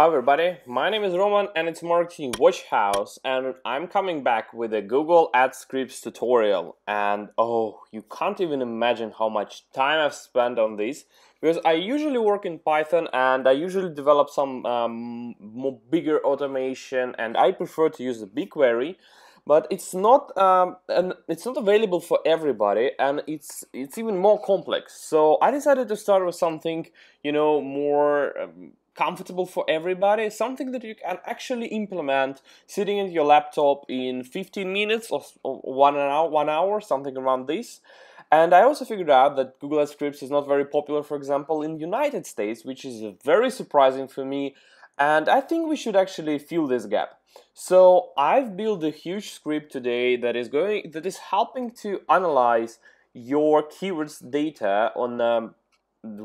Hi everybody, my name is Roman and it's Marketing Watch House and I'm coming back with a Google Ads Scripts tutorial. And oh, you can't even imagine how much time I've spent on this because I usually work in Python and I usually develop some um, more bigger automation and I prefer to use the BigQuery. But it's not um, and it's not available for everybody and it's it's even more complex. So I decided to start with something you know more um, comfortable for everybody, something that you can actually implement sitting at your laptop in 15 minutes or one hour, one hour, something around this. And I also figured out that Google Ads Scripts is not very popular, for example, in United States, which is very surprising for me. And I think we should actually fill this gap. So I've built a huge script today that is going that is helping to analyze your keywords data on a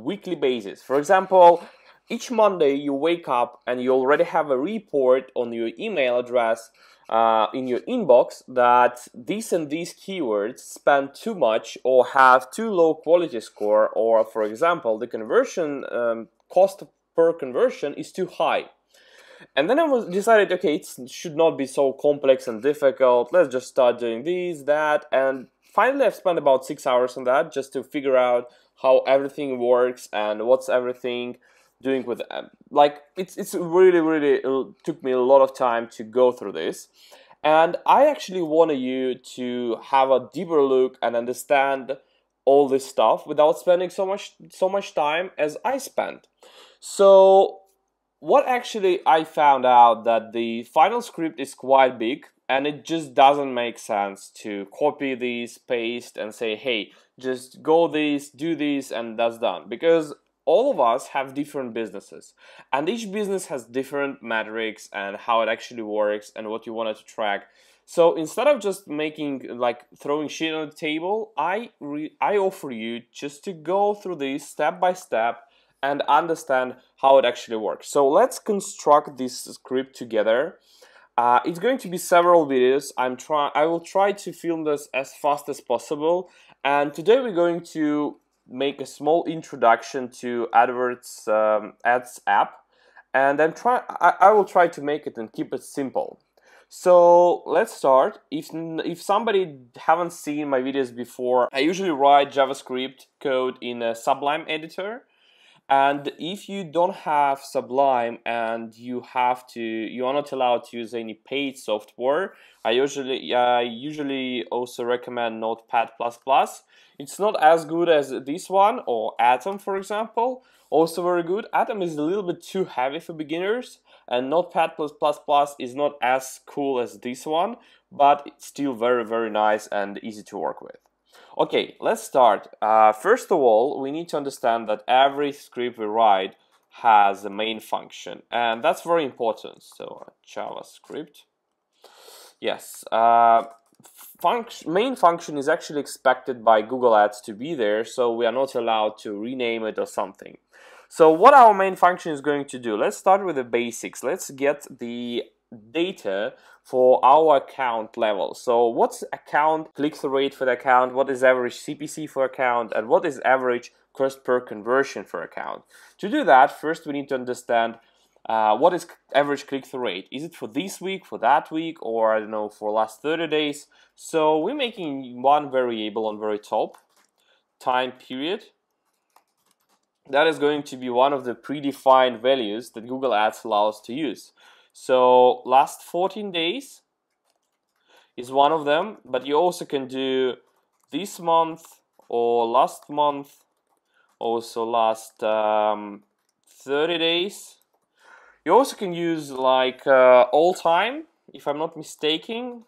weekly basis. For example, each Monday you wake up and you already have a report on your email address uh, in your inbox that these and these keywords spend too much or have too low quality score or for example the conversion um, cost per conversion is too high. And then I was decided okay it should not be so complex and difficult. Let's just start doing this that. And finally I've spent about six hours on that just to figure out how everything works and what's everything doing with them. Like it's it's really really it took me a lot of time to go through this, and I actually wanted you to have a deeper look and understand all this stuff without spending so much so much time as I spent. So what actually I found out that the final script is quite big and it just doesn't make sense to copy these, paste and say, hey, just go this, do this and that's done. Because all of us have different businesses and each business has different metrics and how it actually works and what you wanted to track. So instead of just making like throwing shit on the table i i offer you just to go through this step by step and understand how it actually works. So let's construct this script together. Uh, it's going to be several videos. I'm trying i will try to film this as fast as possible. And today we're going to make a small introduction to AdWords um, Ads app, and I'm try. I, I will try to make it and keep it simple. So let's start. If if somebody haven't seen my videos before, I usually write JavaScript code in a Sublime editor. And if you don't have Sublime and you have to, you are not allowed to use any paid software. I usually, I usually also recommend Notepad++. It's not as good as this one or Atom, for example. Also very good. Atom is a little bit too heavy for beginners, and Notepad++ is not as cool as this one, but it's still very, very nice and easy to work with. Okay, let's start. Uh, first of all, we need to understand that every script we write has a main function, and that's very important. So, JavaScript. Yes. Uh, function, main function is actually expected by Google Ads to be there, so we are not allowed to rename it or something. So what our main function is going to do, let's start with the basics. Let's get the data for our account level. So what's account click-through rate for the account, what is average CPC for account, and what is average cost per conversion for account. To do that, first we need to understand uh, what is average click-through rate? Is it for this week, for that week, or I don't know, for last 30 days? So we're making one variable on very top, time period. That is going to be one of the predefined values that Google Ads allows to use. So last 14 days is one of them, but you also can do this month or last month, also last um, 30 days you also can use like uh, all time, if I'm not mistaken.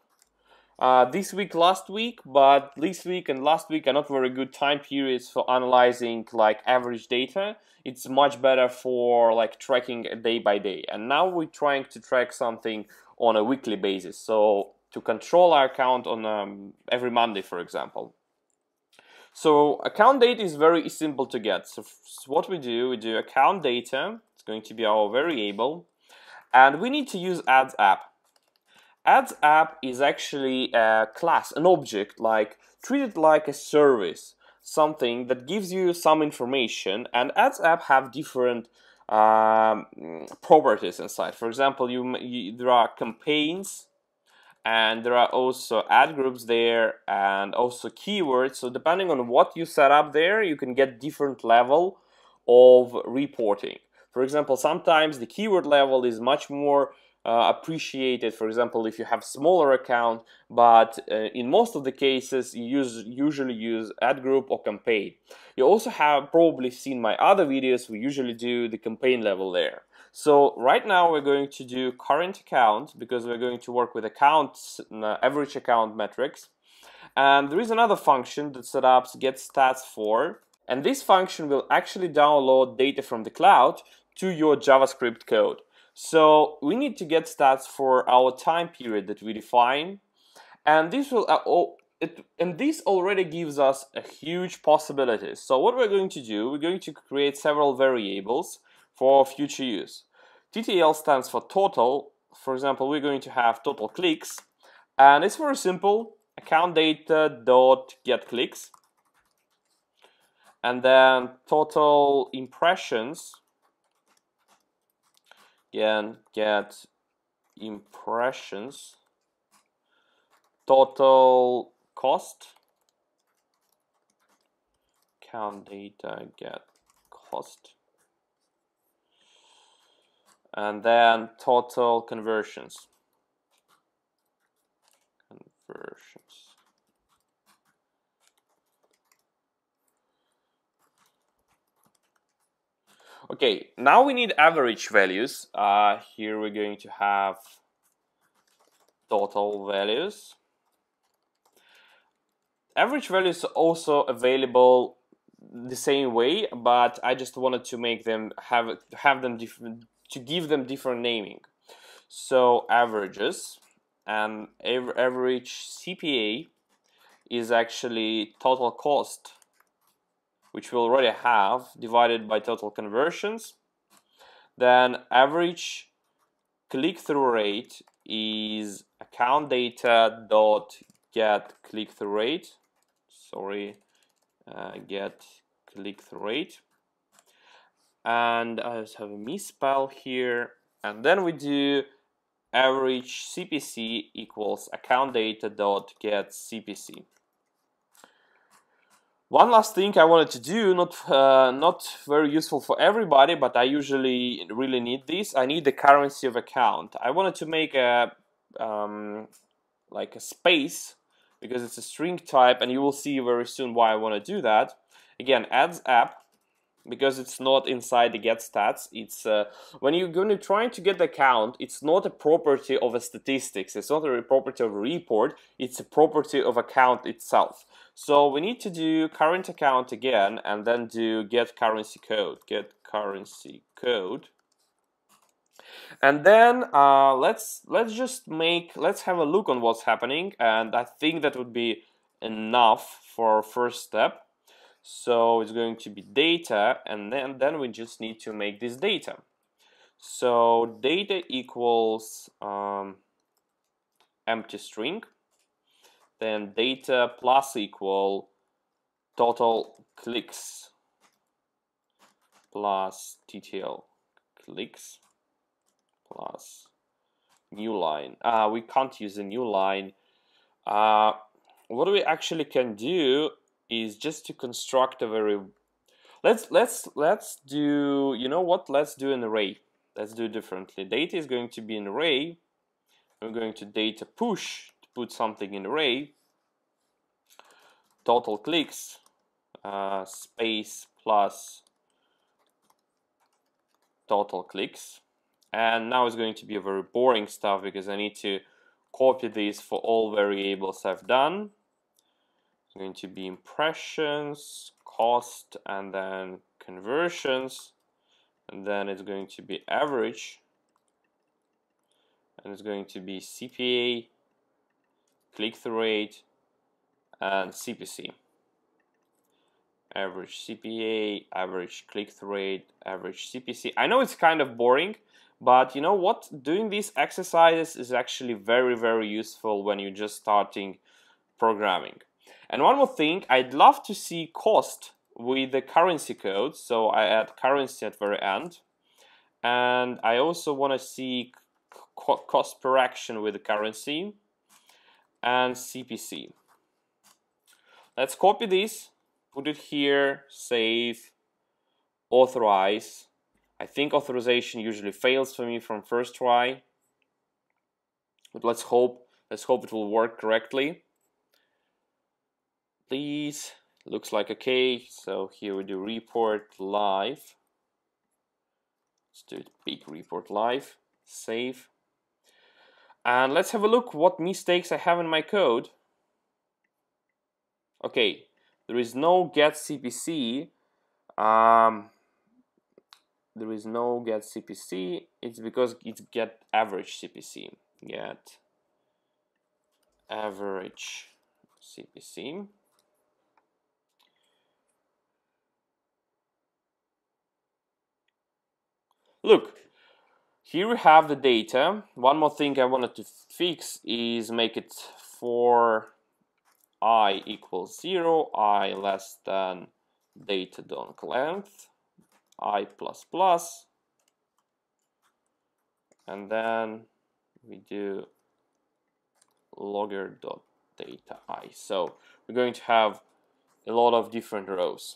Uh, this week, last week, but this week and last week are not very good time periods for analyzing like average data. It's much better for like tracking day by day. And now we're trying to track something on a weekly basis. So to control our account on um, every Monday, for example. So account data is very simple to get. So what we do, we do account data It's going to be our variable. And we need to use ads app. Ads app is actually a class, an object, like treated like a service, something that gives you some information. And ads app have different um, properties inside. For example, you, you, there are campaigns and there are also ad groups there and also keywords. So depending on what you set up there, you can get different level of reporting. For example, sometimes the keyword level is much more uh, appreciated. For example, if you have smaller account, but uh, in most of the cases, you use, usually use ad group or campaign. You also have probably seen my other videos. We usually do the campaign level there. So right now we're going to do current account because we're going to work with accounts, average account metrics. And there is another function that setups get stats for. And this function will actually download data from the cloud to your JavaScript code. So we need to get stats for our time period that we define. And this will uh, oh, it, and this already gives us a huge possibilities. So what we're going to do, we're going to create several variables for future use. TTL stands for total. For example, we're going to have total clicks. And it's very simple. Account data dot get clicks. And then total impressions again get impressions. Total cost. Count data get cost? And then total conversions. Conversions Okay, now we need average values. Uh, here we're going to have total values. Average values also available the same way, but I just wanted to make them have have them different to give them different naming. So averages and average CPA is actually total cost which we already have, divided by total conversions. Then average click-through rate is account data dot get click-through rate. Sorry, uh, get click-through rate. And I just have a misspell here. And then we do average CPC equals account data dot get CPC. One last thing I wanted to do, not uh, not very useful for everybody, but I usually really need this. I need the currency of account. I wanted to make a um, like a space because it's a string type, and you will see very soon why I want to do that. Again, ads app because it's not inside the get stats. It's uh, when you're going to try to get the count, it's not a property of a statistics. It's not a property of a report. It's a property of account itself. So we need to do current account again, and then do get currency code. Get currency code. And then uh, let's let's just make let's have a look on what's happening, and I think that would be enough for first step. So it's going to be data, and then, then we just need to make this data. So data equals um, empty string, then data plus equal total clicks plus TTL clicks plus new line. Uh, we can't use a new line. Uh, what we actually can do is just to construct a very let's let's let's do you know what? Let's do an array. Let's do differently. Data is going to be an array. I'm going to data push to put something in array. Total clicks uh, space plus total clicks. And now it's going to be a very boring stuff because I need to copy this for all variables I've done going to be impressions, cost, and then conversions. And then it's going to be average. And it's going to be CPA, click-through rate, and CPC. Average CPA, average click-through rate, average CPC. I know it's kind of boring, but you know what? Doing these exercises is actually very, very useful when you're just starting programming. And one more thing, I'd love to see cost with the currency code. So I add currency at very end. and I also want to see cost per action with the currency and CPC. Let's copy this, put it here, save, authorize. I think authorization usually fails for me from first try. But let's hope, let's hope it will work correctly. Please, looks like okay. So here we do report live. Let's do it big report live, save. And let's have a look what mistakes I have in my code. Okay, there is no get CPC. Um, there is no get CPC. It's because it's get average CPC. Get average CPC. Look, here we have the data. One more thing I wanted to fix is make it for i equals 0, i less than data donk length, i plus plus, and then we do logger dot data i. So we're going to have a lot of different rows.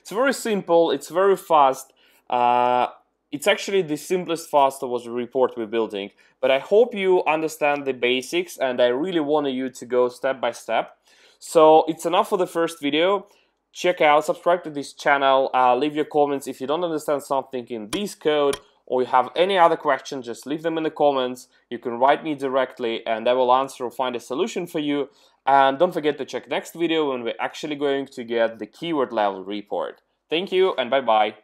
It's very simple, it's very fast. Uh, it's actually the simplest fast was report we're building, but I hope you understand the basics and I really wanted you to go step by step. So it's enough for the first video. Check out, subscribe to this channel, uh, leave your comments if you don't understand something in this code or you have any other questions, just leave them in the comments. You can write me directly and I will answer or find a solution for you. And don't forget to check next video when we're actually going to get the keyword level report. Thank you and bye bye.